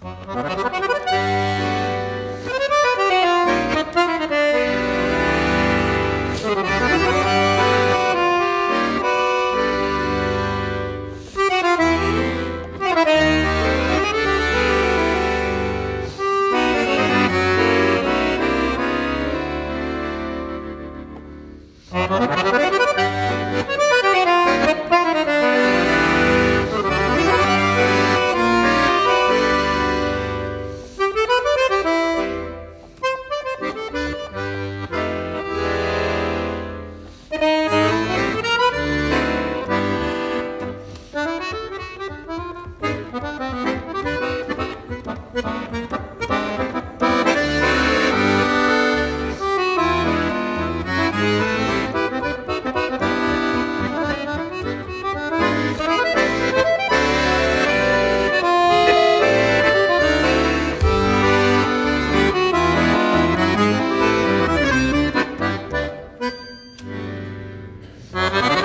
Thank Música